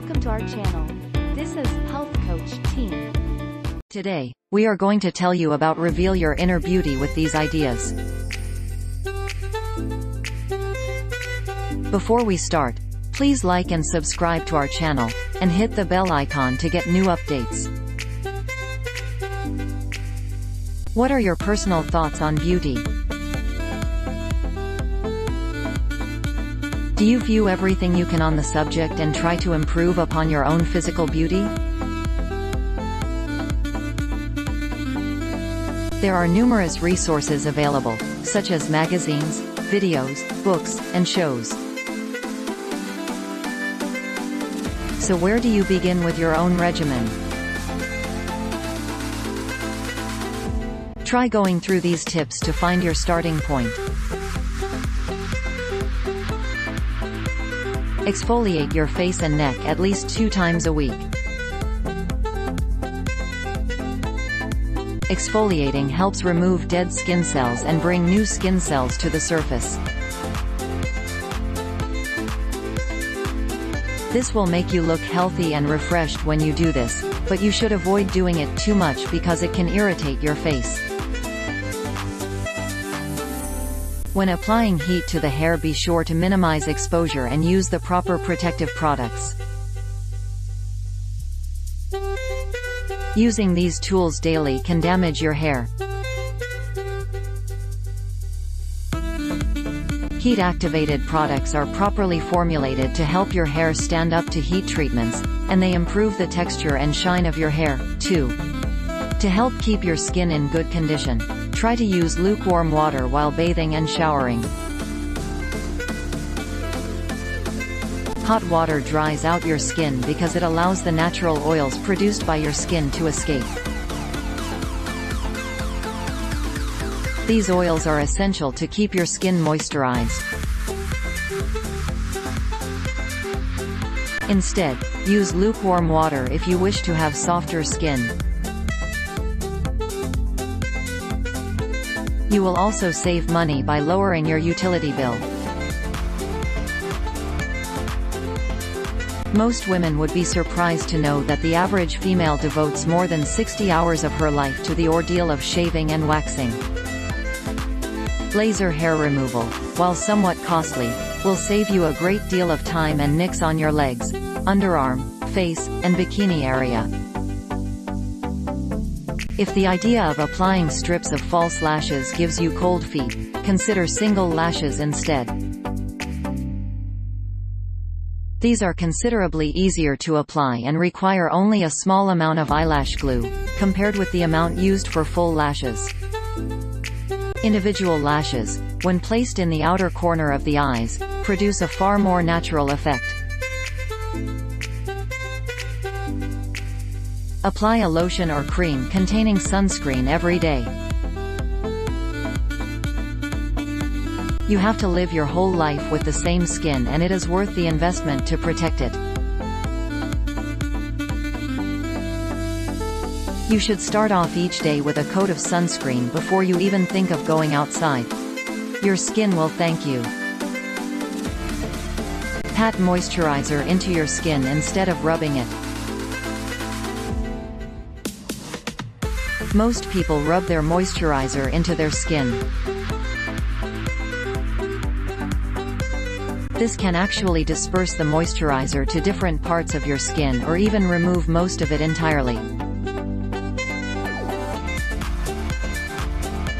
Welcome to our channel. This is Health Coach Team. Today, we are going to tell you about reveal your inner beauty with these ideas. Before we start, please like and subscribe to our channel, and hit the bell icon to get new updates. What are your personal thoughts on beauty? Do you view everything you can on the subject and try to improve upon your own physical beauty? There are numerous resources available, such as magazines, videos, books, and shows. So where do you begin with your own regimen? Try going through these tips to find your starting point. Exfoliate your face and neck at least two times a week. Exfoliating helps remove dead skin cells and bring new skin cells to the surface. This will make you look healthy and refreshed when you do this, but you should avoid doing it too much because it can irritate your face. When applying heat to the hair be sure to minimize exposure and use the proper protective products. Using these tools daily can damage your hair. Heat-activated products are properly formulated to help your hair stand up to heat treatments, and they improve the texture and shine of your hair, too. To help keep your skin in good condition, Try to use lukewarm water while bathing and showering. Hot water dries out your skin because it allows the natural oils produced by your skin to escape. These oils are essential to keep your skin moisturized. Instead, use lukewarm water if you wish to have softer skin. You will also save money by lowering your utility bill. Most women would be surprised to know that the average female devotes more than 60 hours of her life to the ordeal of shaving and waxing. Laser hair removal, while somewhat costly, will save you a great deal of time and nicks on your legs, underarm, face, and bikini area. If the idea of applying strips of false lashes gives you cold feet, consider single lashes instead. These are considerably easier to apply and require only a small amount of eyelash glue, compared with the amount used for full lashes. Individual lashes, when placed in the outer corner of the eyes, produce a far more natural effect. Apply a lotion or cream containing sunscreen every day. You have to live your whole life with the same skin and it is worth the investment to protect it. You should start off each day with a coat of sunscreen before you even think of going outside. Your skin will thank you. Pat moisturizer into your skin instead of rubbing it. Most people rub their moisturizer into their skin. This can actually disperse the moisturizer to different parts of your skin or even remove most of it entirely.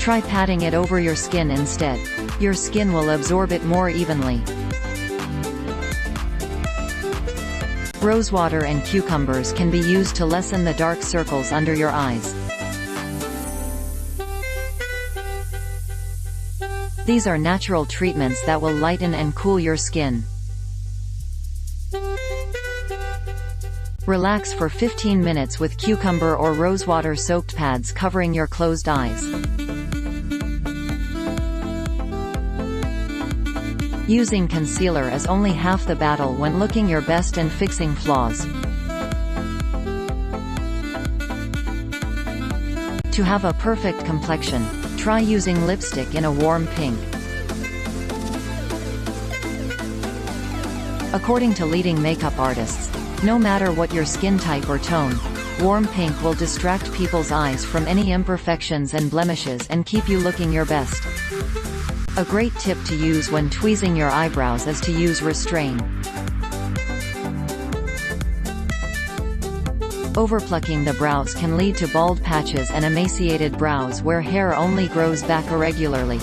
Try patting it over your skin instead. Your skin will absorb it more evenly. Rosewater and cucumbers can be used to lessen the dark circles under your eyes. These are natural treatments that will lighten and cool your skin. Relax for 15 minutes with cucumber or rosewater soaked pads covering your closed eyes. Using concealer is only half the battle when looking your best and fixing flaws. To have a perfect complexion, Try using lipstick in a warm pink. According to leading makeup artists, No matter what your skin type or tone, warm pink will distract people's eyes from any imperfections and blemishes and keep you looking your best. A great tip to use when tweezing your eyebrows is to use restrain. Overplucking the brows can lead to bald patches and emaciated brows where hair only grows back irregularly.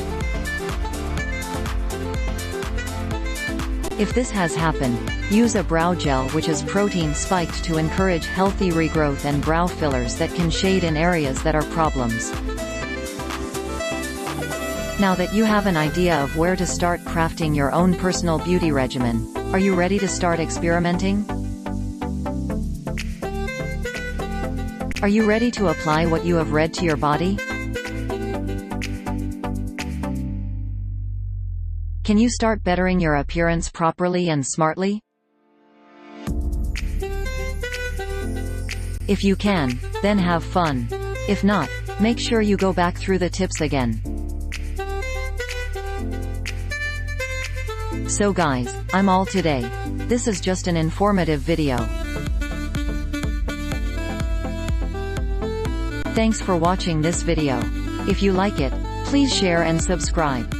If this has happened, use a brow gel which is protein spiked to encourage healthy regrowth and brow fillers that can shade in areas that are problems. Now that you have an idea of where to start crafting your own personal beauty regimen, are you ready to start experimenting? Are you ready to apply what you have read to your body? Can you start bettering your appearance properly and smartly? If you can, then have fun. If not, make sure you go back through the tips again. So guys, I'm all today. This is just an informative video. Thanks for watching this video. If you like it, please share and subscribe.